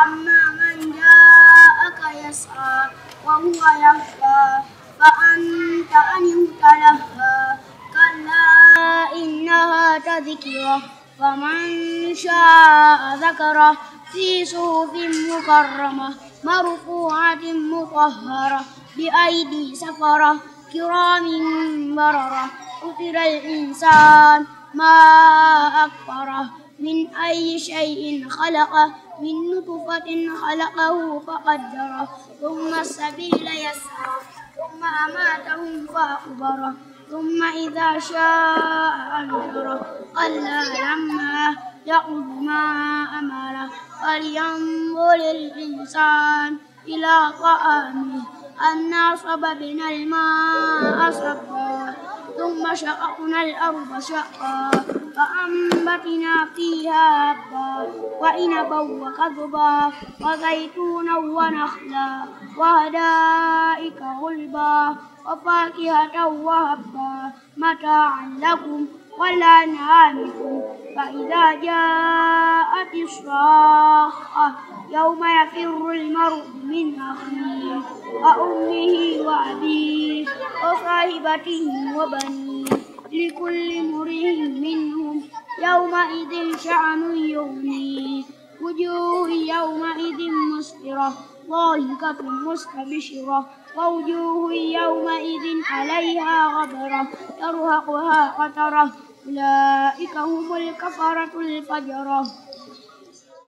وأما من جاءك يسعى وهو يخفى فأنت عنه تلهى كلا إنها تذكرة فمن شاء ذكره في صحف مكرمة مرفوعة مطهرة بأيدي سفرة كرام بررة. قتل الإنسان ما أكفره. من أي شيء خلقه من نطفة خلقه فقدره. ثم السبيل يسعى ثم أماته فأقبره ثم إذا شاء أنشره كلا لما يقض ما أمره. فلينظر الإنسان إلى طعامه. أنا صببنا الماء صبا. ثم شققنا الأرض شقا فأنبتنا فيها هبا وعنبا وقضبا وزيتونا ونخلا وهدائك غلبا وفاكهة وهبا متاعا لكم ولأنعامكم فإذا جاءت الصاخة يوم يفر المرء من أخيه وأمه وأبيه وصاحبته وبنيه لكل امرئ منهم. يومئذ شأن يغنيه وجوه يومئذ مسفرة. ضاحكة مستبشرة. ووجوه يومئذ عليها غبرة. ترهقها قترة. أولئك هم الكفرة الفجرة.